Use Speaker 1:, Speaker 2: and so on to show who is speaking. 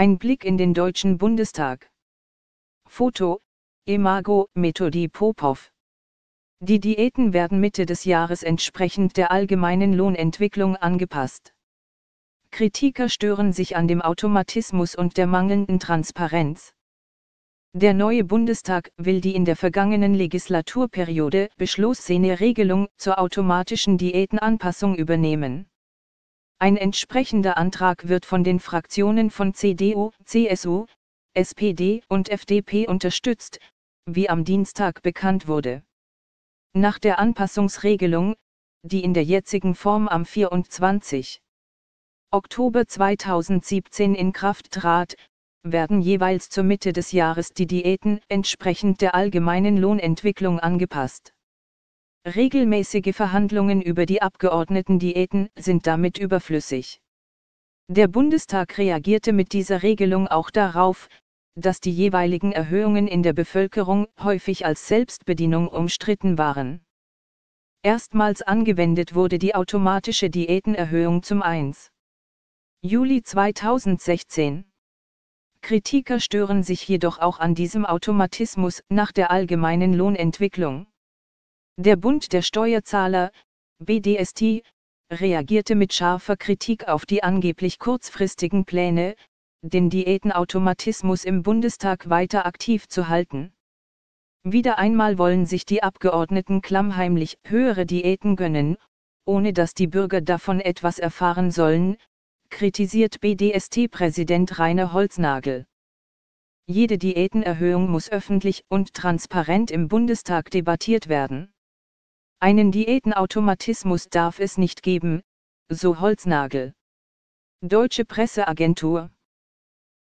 Speaker 1: Ein Blick in den Deutschen Bundestag. Foto, Imago, Methodi Popov. Die Diäten werden Mitte des Jahres entsprechend der allgemeinen Lohnentwicklung angepasst. Kritiker stören sich an dem Automatismus und der mangelnden Transparenz. Der neue Bundestag will die in der vergangenen Legislaturperiode beschlossene Regelung zur automatischen Diätenanpassung übernehmen. Ein entsprechender Antrag wird von den Fraktionen von CDU, CSU, SPD und FDP unterstützt, wie am Dienstag bekannt wurde. Nach der Anpassungsregelung, die in der jetzigen Form am 24. Oktober 2017 in Kraft trat, werden jeweils zur Mitte des Jahres die Diäten entsprechend der allgemeinen Lohnentwicklung angepasst. Regelmäßige Verhandlungen über die Abgeordnetendiäten sind damit überflüssig. Der Bundestag reagierte mit dieser Regelung auch darauf, dass die jeweiligen Erhöhungen in der Bevölkerung häufig als Selbstbedienung umstritten waren. Erstmals angewendet wurde die automatische Diätenerhöhung zum 1. Juli 2016. Kritiker stören sich jedoch auch an diesem Automatismus nach der allgemeinen Lohnentwicklung. Der Bund der Steuerzahler, BDST, reagierte mit scharfer Kritik auf die angeblich kurzfristigen Pläne, den Diätenautomatismus im Bundestag weiter aktiv zu halten. Wieder einmal wollen sich die Abgeordneten klammheimlich höhere Diäten gönnen, ohne dass die Bürger davon etwas erfahren sollen, kritisiert BDST-Präsident Rainer Holznagel. Jede Diätenerhöhung muss öffentlich und transparent im Bundestag debattiert werden. Einen Diätenautomatismus darf es nicht geben, so Holznagel. Deutsche Presseagentur